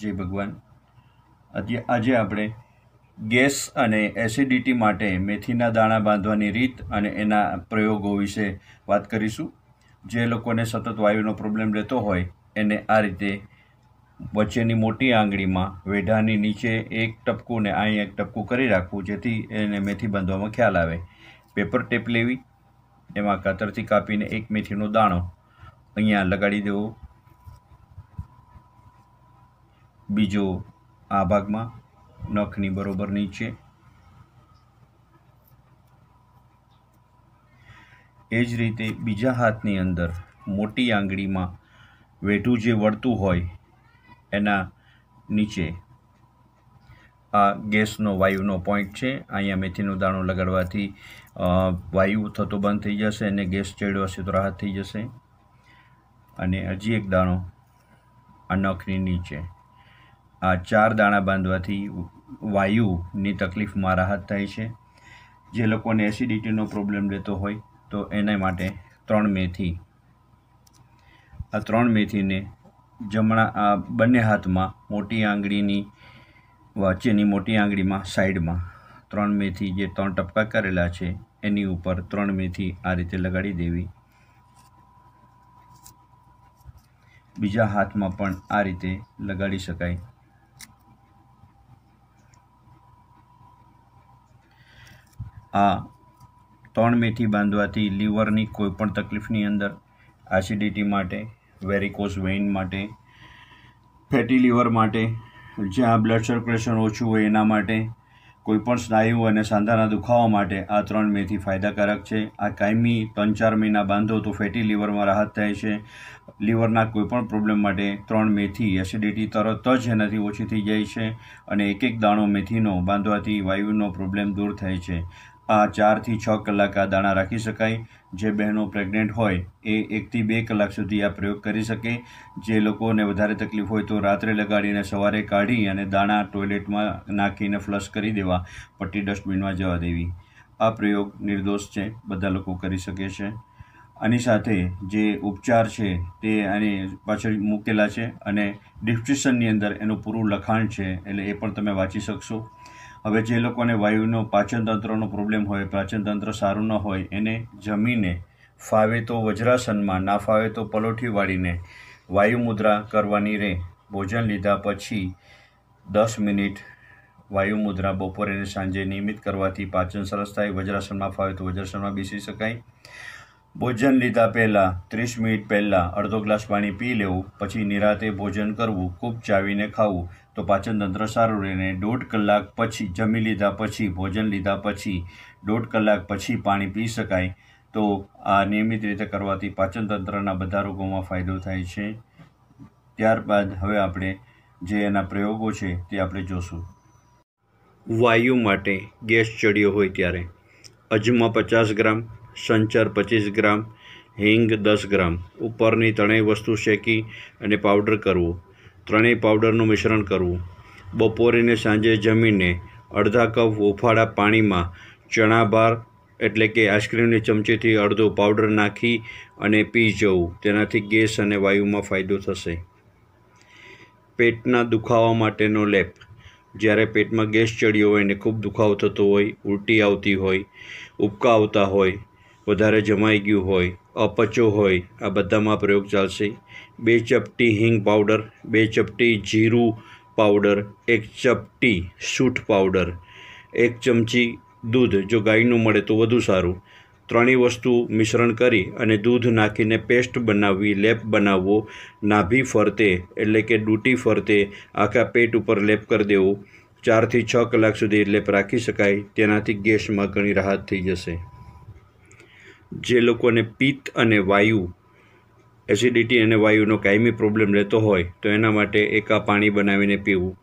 જય ભગવાન. આજે આપણે ગેસ અને એસિડિટી માટે મેથીના દાણા બાંધવાની રીત અને એના પ્રયોગો વિશે વાત કરીશું. જે લોકોને સતત વાયુનો પ્રોબ્લેમ રહેતો હોય, એને આ રીતે વચ્ચેની મોટી આંગળીમાં વેઢાની નીચે એક ટપકું ને અહીં એક ટપકું કરી રાખવું, જેથી એને મેથી બાંધવામાં ખ્યાલ આવે. પેપર ટેપ લેવી, એમાં કાતરથી કાપીને એક મેથીનો દાણો અહીંયા લગાડી દેવો. બીજો આ ભાગમાં નખની બરોબર નીચે. એ જ રીતે બીજા હાથની અંદર મોટી આંગળીમાં વેઢું જે વળતું હોય એના નીચે. આ ગેસનો વાયુનો પોઈન્ટ છે. અહીંયા મેથીનો દાણો લગાડવાથી વાયુ થતો બંધ થઈ જશે અને ગેસ ચડ્યો હશે તો રાહત થઈ જશે. અને હજી એક દાણો આ નખની નીચે. આ ચાર દાણા બાંધવાથી વાયુની તકલીફમાં રાહત થાય છે. જે લોકોને એસિડિટીનો પ્રોબ્લેમ રહેતો હોય તો એના માટે ત્રણ મેથી. આ ત્રણ મેથીને જમણા આ બંને હાથમાં મોટી આંગળીની વચ્ચેની મોટી આંગળીમાં સાઈડમાં ત્રણ મેથી જે ત્રણ ટપકા કરેલા છે, એની ઉપર ત્રણ મેથી આ રીતે લગાડી દેવી. બીજા હાથમાં પણ આ રીતે લગાડી શકાય. આ ત્રણ મેથી બાંધવાથી લીવરની કોઈપણ તકલીફની અંદર એસિડિટી માટે વેરિકોઝ વેઇન માટે ફેટી લીવર માટે, જ્યાં બ્લડ સર્ક્યુલેશન ઓછું હોય એના માટે, કોઈપણ સ્નાયુ અને સાંધાના દુખાવા માટે આ ત્રણ મેથી ફાયદાકારક છે. આ કાયમી ત્રણ ચાર મહિના બાંધો તો ફેટી લીવરમાં રાહત થાય છે. લીવરના કોઈપણ પ્રોબ્લેમ માટે ત્રણ મેથી એસિડિટી તરત જ એનાથી ઓછી થઈ જાય છે અને એક એક દાણો મેથીનો બાંધવાથી વાયુનો પ્રોબ્લેમ દૂર થાય છે. આ ચારથી છ કલાક આ દાણા રાખી શકાય. જે બહેનો પ્રેગ્નેન્ટ હોય, એ એકથી બે કલાક સુધી આ પ્રયોગ કરી શકે. જે લોકોને વધારે તકલીફ હોય તો રાત્રે લગાડીને સવારે કાઢી અને દાણા ટોયલેટમાં નાખીને ફ્લશ કરી દેવા, પટ્ટી ડસ્ટબિનમાં જવા દેવી. આ પ્રયોગ નિર્દોષ છે, બધા લોકો કરી શકે છે. આની સાથે જે ઉપચાર છે, તે આની પાછળ મૂકેલા છે અને ડિસ્ક્રિપ્શનની અંદર એનું પૂરું લખાણ છે, એટલે એ પણ તમે વાંચી શકશો. હવે જે લોકોને વાયુનો પાચનતંત્રનો પ્રોબ્લેમ હોય પાચનતંત્ર સારું ન હોય, એને જમીને ફાવે તો વજ્રાસનમાં, ના ફાવે તો પલોઠી વાળીને વાયુ મુદ્રા કરવાની રહે ભોજન લીધા પછી દસ મિનિટ વાયુ મુદ્રા બપોરે અને સાંજે નિયમિત કરવાથી પાચન સરસ થાય, વજ્રાસનમાં ફાવે તો વજ્રાસનમાં બેસી શકાય. ભોજન લીધા પહેલાં, ત્રીસ મિનિટ પહેલાં અડધો ગ્લાસ પાણી પી લેવું, પછી નિરાતે ભોજન કરવું ખૂબ ચાવીને ખાવું. તો પાચનતંત્ર સારું રહીને દોઢ કલાક પછી, જમી લીધા પછી, ભોજન લીધા પછી, દોઢ કલાક પછી પાણી પી શકાય. તો આ નિયમિત રીતે કરવાથી પાચનતંત્રના બધા રોગોમાં ફાયદો થાય છે. ત્યારબાદ હવે આપણે જે એના પ્રયોગો છે તે આપણે જોશું. વાયુ માટે ગેસ ચડ્યો હોય ત્યારે. અજમા પચાસ ગ્રામ સંચર પચીસ ગ્રામ, હિંગ દસ ગ્રામ. ઉપરની ત્રણેય વસ્તુ શેકી અને પાવડર કરવું. ત્રણેય પાવડરનું મિશ્રણ કરવું. બપોરે સાંજે જમીને અડધા કપ હુંફાળા પાણીમાં ચણા ભાર એટલે કે આઈસ્ક્રીમની ચમચીથી અડધો પાવડર નાખી અને પી જવું. તેનાથી ગેસ અને વાયુમાં ફાયદો થશે. પેટના દુખાવા માટેનો લેપ. જ્યારે પેટમાં ગેસ ચડ્યો હોય અને ખૂબ દુખાવો થતો હોય, ઉલટી આવતી હોય, ઉબકા આવતા હોય વધારે જમાઈ ગયું હોય, અપચો હોય, આ બધામાં પ્રયોગ ચાલશે. બે ચપટી હિંગ પાવડર, બે ચપટી જીરું પાવડર, એક ચપટી સૂઠ પાવડર, એક ચમચી દૂધ. જો ગાયનું મળે તો વધુ સારું. ત્રણેય વસ્તુ મિશ્રણ કરી અને દૂધ નાખીને પેસ્ટ બનાવવી, લેપ બનાવવો, નાભી ફરતે, એટલે કે ડૂટી ફરતે, આખા પેટ ઉપર લેપ કરી દેવો. ચારથી છ કલાક સુધી લેપ રાખી શકાય, તેનાથી ગેસમાં ઘણી રાહત થઈ જશે. જે લોકોને પિત્ત અને વાયુ એસિડિટી અને વાયુનો કાયમી પ્રોબ્લેમ રહેતો હોય, તો એના માટે એક પાણી બનાવીને પીવું.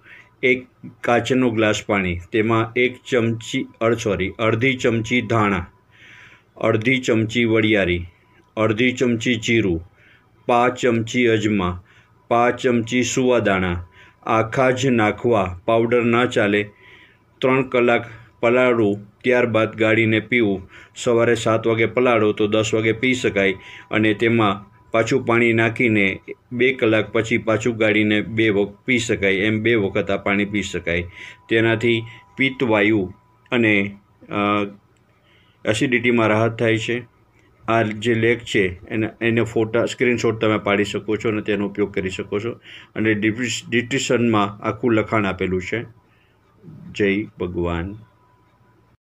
એક કાચનો ગ્લાસ પાણી, તેમાં એક ચમચી અડ સોરી અડધી ચમચી ધાણા, અડધી ચમચી વડિયારી, અડધી ચમચી જીરું, પાંચ ચમચી અજમા, પાંચ ચમચી સુવાદાણા, આખા જ નાખવા પાવડર ના ચાલે, ત્રણ કલાક પલાળવું ત્યારબાદ ગાળીને પીવું. સવારે સાત વાગે પલાળો તો દસ વાગે પી શકાય અને તેમાં પાછું પાણી નાખીને બે કલાક પછી પાછું ગાળીને બે વખત પી શકાય. એમ બે વખત આ પાણી પી શકાય. તેનાથી પિત્તવાયુ અને એસિડિટીમાં રાહત થાય છે. આ જે લેખ છે, એને એને ફોટા સ્ક્રીનશોટ તમે પાડી શકો છો અને તેનો ઉપયોગ કરી શકો છો. અને ડિસ્ક્રિપ્શનમાં આખું લખાણ આપેલું છે. જય ભગવાન.